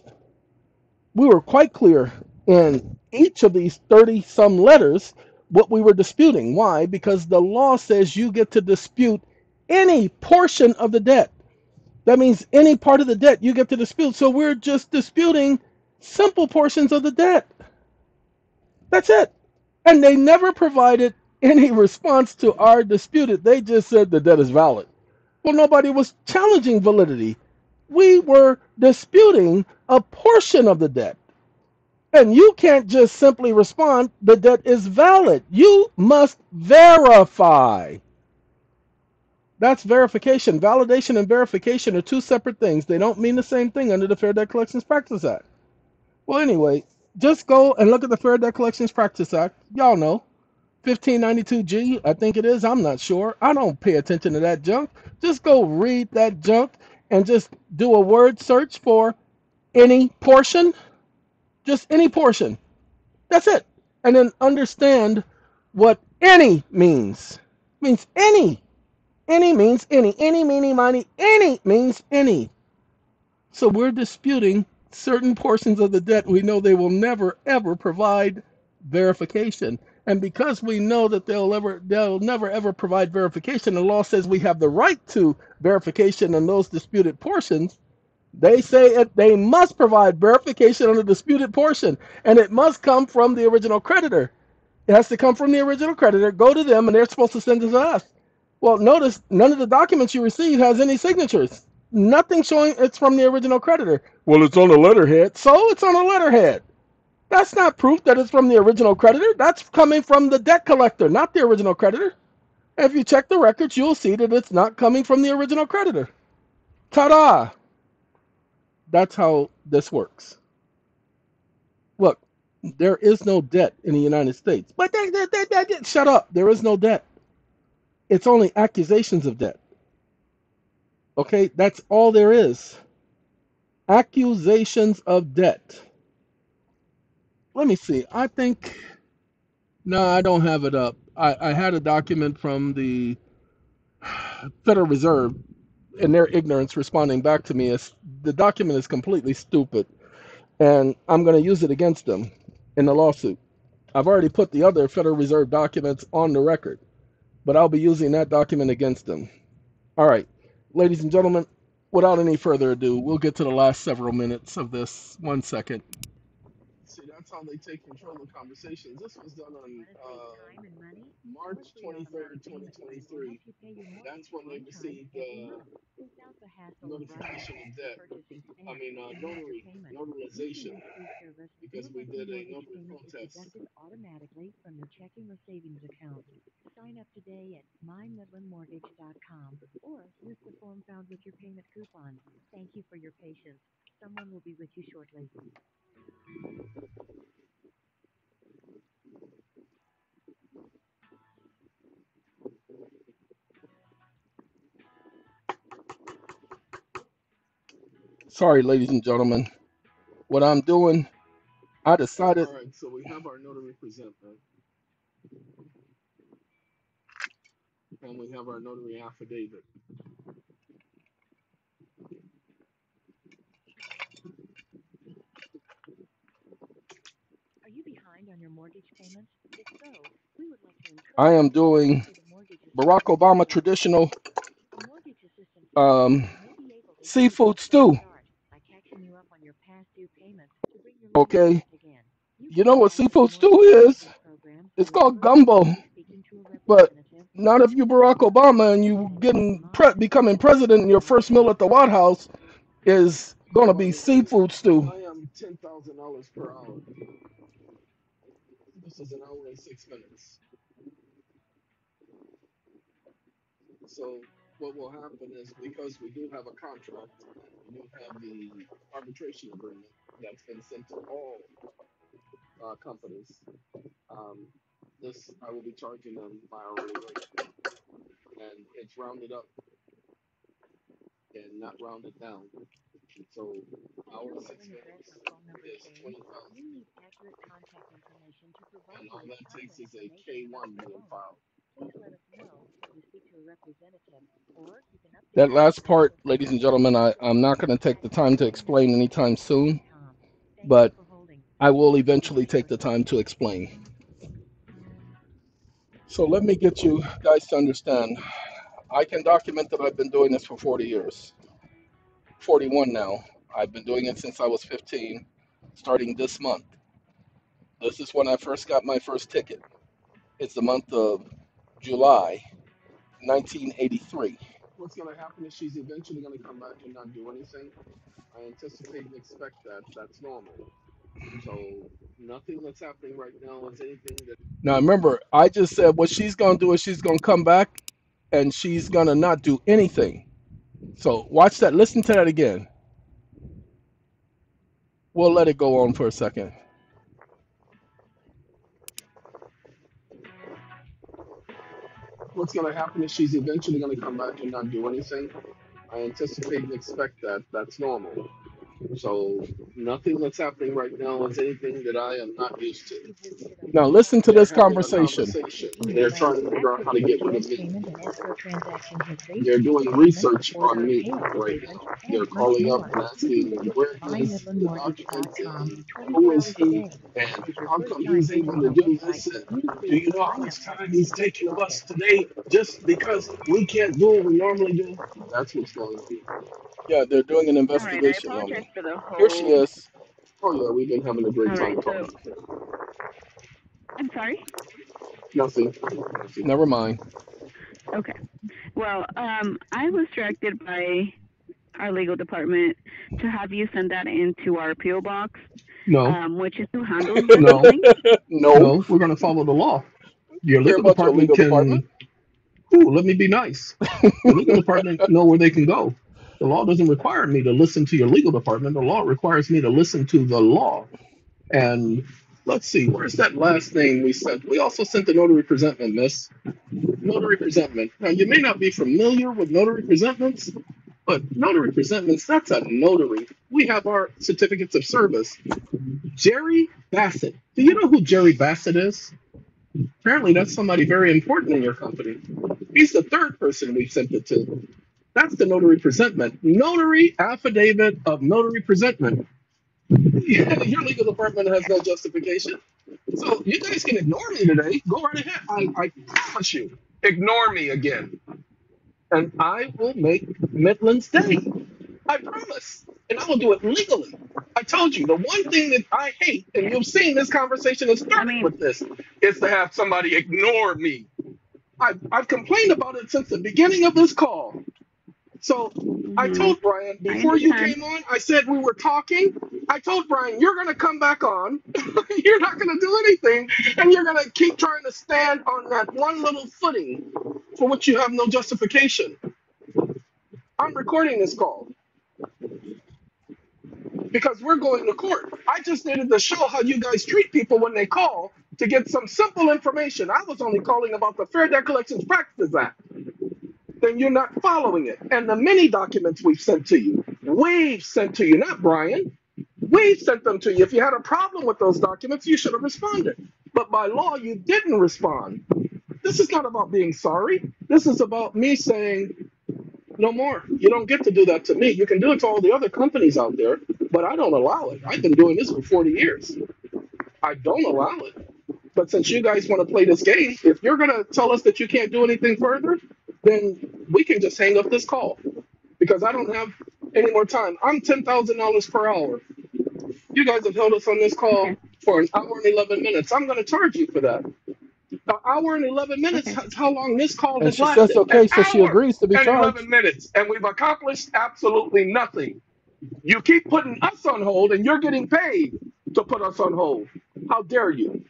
We were quite clear in each of these 30 some letters what we were disputing. Why? Because the law says you get to dispute any portion of the debt. That means any part of the debt you get to dispute. So we're just disputing simple portions of the debt. That's it. And they never provided any response to our disputed. They just said the debt is valid. Well, nobody was challenging validity. We were disputing a portion of the debt. And you can't just simply respond, the debt is valid. You must verify. That's verification. Validation and verification are two separate things. They don't mean the same thing under the Fair Debt Collections Practice Act. Well, anyway, just go and look at the Fair Debt Collections Practice Act. Y'all know. 1592G, I think it is. I'm not sure. I don't pay attention to that junk. Just go read that junk and just do a word search for any portion. Just any portion. That's it. And then understand what any means. means any. Any means any. Any, meany, miny. Any means any. So we're disputing certain portions of the debt. We know they will never, ever provide verification. And because we know that they'll ever they'll never ever provide verification, the law says we have the right to verification on those disputed portions. They say it, they must provide verification on the disputed portion, and it must come from the original creditor. It has to come from the original creditor, go to them, and they're supposed to send it to us. Well, notice none of the documents you receive has any signatures. Nothing showing it's from the original creditor. Well, it's on a letterhead, so it's on a letterhead. That's not proof that it's from the original creditor. That's coming from the debt collector, not the original creditor. If you check the records, you'll see that it's not coming from the original creditor. Ta-da! That's how this works. Look, there is no debt in the United States. But that, that, that, that- shut up. There is no debt. It's only accusations of debt. Okay, that's all there is. Accusations of debt. Let me see. I think no, I don't have it up. I, I had a document from the Federal Reserve in their ignorance responding back to me as the document is completely stupid and I'm going to use it against them in the lawsuit. I've already put the other Federal Reserve documents on the record, but I'll be using that document against them. All right, ladies and gentlemen, without any further ado, we'll get to the last several minutes of this. One second. How they take control of conversations. This was done on uh, save time and money? March Our 23rd, automatic payment plan will 2023. help you pay your mortgage That's when they received the month without the hassle of notification of debt. I mean, uh, notary, notarization, this free service, because we did a notary payment is protest. deducted automatically from your checking or savings account. Sign up today at mymidlandmortgage.com or use the form found with your payment coupon. Thank you for your patience. Someone will be with you shortly. Sorry, ladies and gentlemen. What I'm doing, I decided All right, so we have our notary presentment, and we have our notary affidavit. Are you behind on your mortgage payments? If so, we would like to encourage I am you to doing apply for the mortgage Barack assistance Obama program. traditional The mortgage um, program may be able to help you seafood stew. fresh start by catching you up on your past due payments to bring your money Okay. You you know what apply for the seafood stew is? It's called gumbo, by speaking to a but representative not if you Barack Obama and you getting pre- becoming president. And your first meal at the White House is gonna be seafood stew. I am ten thousand dollars per hour. Is an hour and six minutes. So what will happen is because we do have a contract, we do have the arbitration agreement that's been sent to all uh, companies. Um, this I will be charging them hourly rate, and it's rounded up and not rounded down. So Has our your six minutes or phone number is changed? twenty thousand, You need accurate contact information to provide and all that takes is a information K about one your being filed. Please let us know when you speak to a representative, or you can update That last part, ladies and gentlemen, I, I'm not gonna take the time to explain anytime soon, mymidlandmortgage.com. Thank you but. I will Someone will be with eventually take the time to explain. So let me get you guys to understand. I can document that I've been doing this for 40 years, 41 now. I've been doing it since I was 15, starting this month. This is when I first got my first ticket. It's the month of July 1983. What's gonna happen is she's eventually gonna come back and not do anything. I anticipate and expect that. That's normal. So nothing that's happening right now is anything that Now remember, I just said what she's gonna do is she's gonna come back and she's gonna not do anything. So watch that. Listen to that again. We'll let it go on for a second. what's gonna happen is she's eventually gonna come back and not do anything. I anticipate and expect that. That's normal. So nothing that's happening right now is anything that I am not used to. You've visited our Now listen to They're this having a conversation. conversation. They're trying to figure out how to get rid of me. payment and escrow transaction history, They're doing research on me right now. They're calling up and asking where is the and who 24 is he and If it's your how come he's able to do this and do you know how much time he's taking of us today just because we can't do what we normally do? That's what's going on. To be. Yeah, they're doing an All right, I investigation on apologize me. For the Here she is. Oh yeah, we've been having a great All right, time so talking. I'm sorry. Nothing. Nothing. Never mind. Okay. Well, um, I was directed by our legal department to have you send that into our appeal box. No, um, which is who handles the no, no. no. We're going to follow the law. Your legal about your department legal can. department? Ooh, let me be nice. The legal department know where they can go. The law doesn't require me to listen to your legal department. The law requires me to listen to the law. And let's see, where's that last thing we sent? We also sent the notary presentment, miss. Notary presentment. Now, you may not be familiar with notary presentments, but notary presentments, that's a notary. We have our certificates of service. Jerry Bassett. Do you know who Jerry Bassett is? Apparently, that's somebody very important in your company. He's the third person we've sent it to. That's the notary presentment. Notary affidavit of notary presentment. Your legal department has no justification. So you guys can ignore me today. Go right ahead. I, I promise you. Ignore me again. And I will make Midland's day. I promise. And I will do it legally. I told you the one thing that I hate, and you've seen this conversation is I starting mean, with this, is to have somebody ignore me. I've, I've complained about it since the beginning of this call. So I mhm, told Brian before you came on, I said we were talking. I told Brian, you're going to come back on. you're not going to do anything. And you're going to keep trying to stand on that one little footing for which you have no justification. I'm recording this call because we're going to court. I just needed to show how you guys treat people when they call to get some simple information. I was only calling about the Fair Debt Collections Practices Act. Then you're not following it. And the many documents we've sent to you, we've sent to you, not Brian. We've sent them to you. If you had a problem with those documents, you should have responded. But by law, you didn't respond. This is not about being sorry. This is about me saying, no more. You don't get to do that to me. You can do it to all the other companies out there, but I don't allow it. I've been doing this for 40 years. I don't allow it. But since you guys want to play this game, if you're going to tell us that you can't do anything further, then we can just hang up this call because I don't have any more time. I'm $10,000 per hour. You guys have held us on this call Okay. for an hour and 11 minutes. I'm going to charge you for that. An hour and 11 minutes Okay. is how long this call And has she says lasted. okay, An so she agrees to be and charged. 11 minutes, and we've accomplished absolutely nothing. You keep putting us on hold, and you're getting paid to put us on hold. How dare you?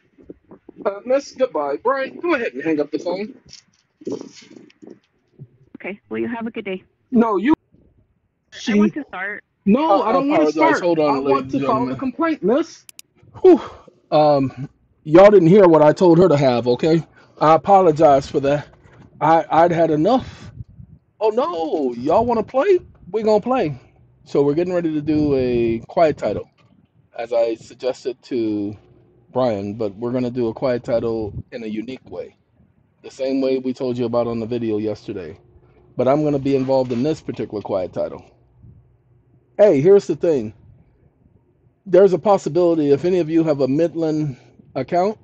Uh, miss, goodbye. Brian, go ahead and hang up the phone. Okay. Well, you have a good day. No, you. I want to start. No, I, I I don't want to start. Hold on, I want to and file a complaint, miss. Whew. Um, y'all didn't hear what I told her to have, okay? I apologize for that. I I'd had enough. Oh no, y'all want to play? We're gonna play. So we're getting ready to do a quiet title, as I suggested to Brian, but we're gonna do a quiet title in a unique way, the same way we told you about on the video yesterday. But I'm gonna be involved in this particular quiet title. Hey, here's the thing. There's a possibility if any of you have a Midland account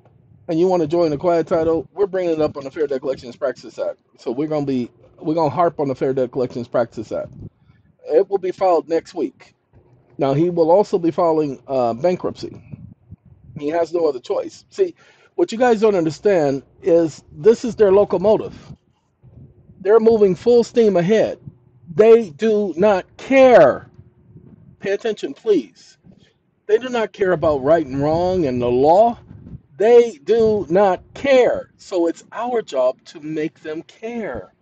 and you want to join the quiet title, we're bringing it up on the Fair Debt Collections Practice Act. So we're gonna be we're gonna harp on the Fair Debt Collections Practice Act. It will be filed next week. Now he will also be filing uh, bankruptcy. He has no other choice. See, what you guys don't understand is this is their locomotive. They're moving full steam ahead. They do not care. Pay attention, please. They do not care about right and wrong and the law. They do not care. So it's our job to make them care.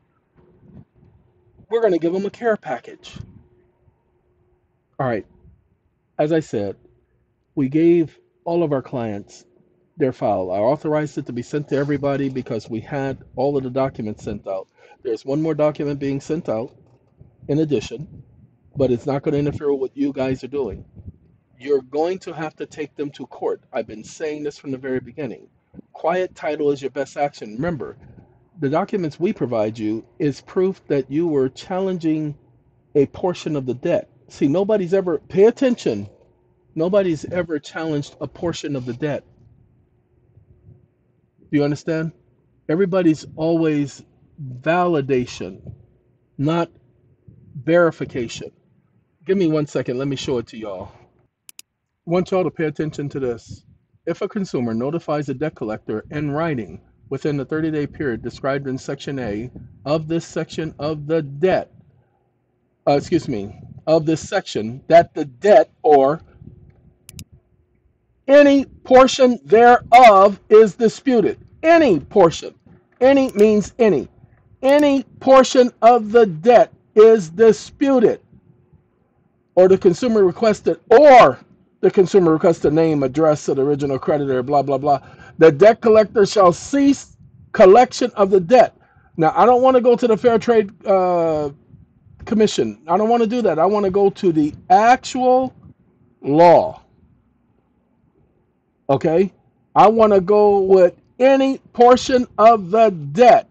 We're going to give them a care package. All right. As I said, we gave all of our clients their file. I authorized it to be sent to everybody because we had all of the documents sent out. There's one more document being sent out in addition, but it's not going to interfere with what you guys are doing. You're going to have to take them to court. I've been saying this from the very beginning. Quiet title is your best action. Remember, the documents we provide you is proof that you were challenging a portion of the debt. See, nobody's ever, pay attention, nobody's ever challenged a portion of the debt. Do you understand? Everybody's always validation, not verification. Give me one second. Let me show it to y'all. Want y'all to pay attention to this. If a consumer notifies a debt collector in writing within the 30 day period described in Section A of this section of the debt, uh, excuse me, of this section, that the debt or any portion thereof is disputed. Any portion. Any means any. Any portion of the debt is disputed. Or the consumer requested, or the consumer requests the name, address of the original creditor, blah, blah, blah. The debt collector shall cease collection of the debt. Now, I don't want to go to the Fair Trade uh, Commission. I don't want to do that. I want to go to the actual law. Okay? I want to go with any portion of the debt.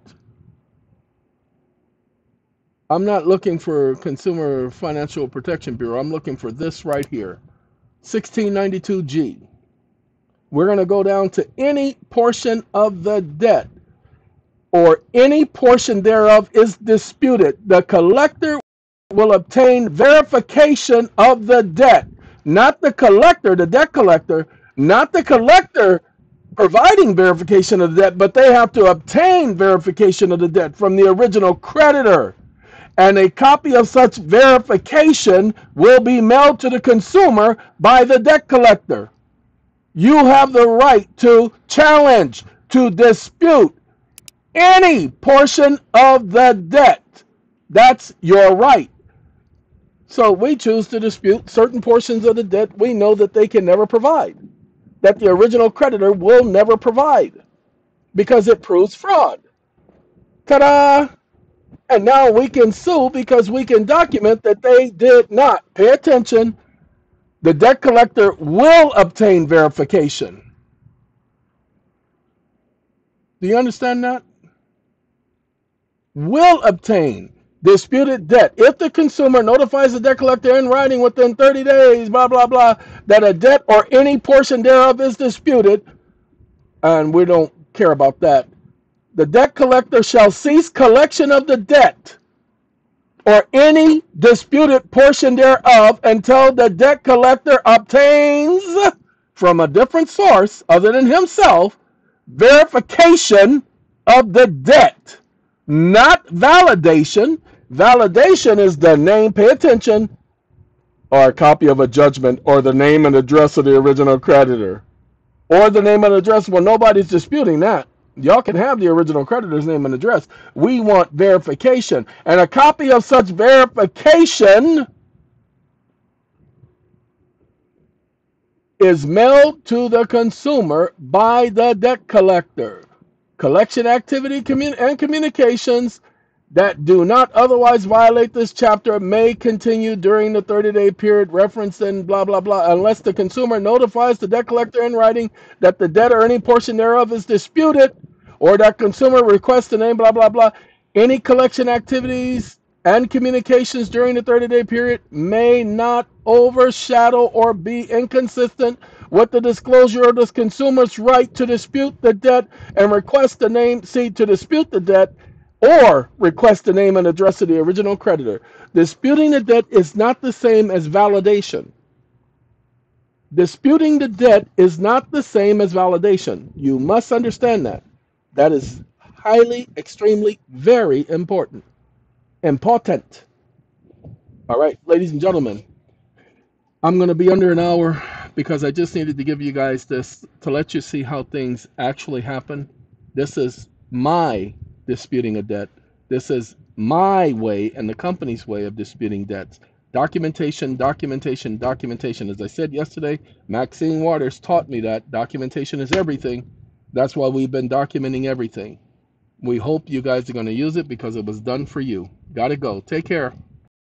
I'm not looking for Consumer Financial Protection Bureau. I'm looking for this right here 1692G. We're going to go down to any portion of the debt or any portion thereof is disputed. The collector will obtain verification of the debt, not the collector, the debt collector, not the collector providing verification of the debt, but they have to obtain verification of the debt from the original creditor. And a copy of such verification will be mailed to the consumer by the debt collector. You have the right to challenge, to dispute any portion of the debt. That's your right. So we choose to dispute certain portions of the debt we know that they can never provide, that the original creditor will never provide because it proves fraud. Ta da! And now we can sue because we can document that they did not. Pay attention. The debt collector will obtain verification. Do you understand that? Will obtain disputed debt if the consumer notifies the debt collector in writing within 30 days, blah, blah, blah, that a debt or any portion thereof is disputed, and we don't care about that. The debt collector shall cease collection of the debt or any disputed portion thereof until the debt collector obtains from a different source other than himself verification of the debt, not validation. Validation is the name, pay attention, or a copy of a judgment or the name and address of the original creditor. Or the name and address. Well, nobody's disputing that. Y'all can have the original creditor's name and address. We want verification. And a copy of such verification is mailed to the consumer by the debt collector. Collection activity commun- and communications that do not otherwise violate this chapter may continue during the 30 day period referenced in blah blah blah unless the consumer notifies the debt collector in writing that the debt or any portion thereof is disputed or that consumer requests the name blah blah blah any collection activities and communications during the 30 day period may not overshadow or be inconsistent with the disclosure of the consumer's right to dispute the debt and request the name see to dispute the debt or request the name and address of the original creditor. Disputing the debt is not the same as validation. Disputing the debt is not the same as validation. You must understand that. That is highly, extremely, very important. Important. All right, ladies and gentlemen, I'm going to be under an hour because I just needed to give you guys this to let you see how things actually happen. This is my disputing a debt. This is my way and the company's way of disputing debts. Documentation, documentation, documentation. As I said yesterday, Maxine Waters taught me that documentation is everything. That's why we've been documenting everything. We hope you guys are going to use it because it was done for you. Gotta go. Take care.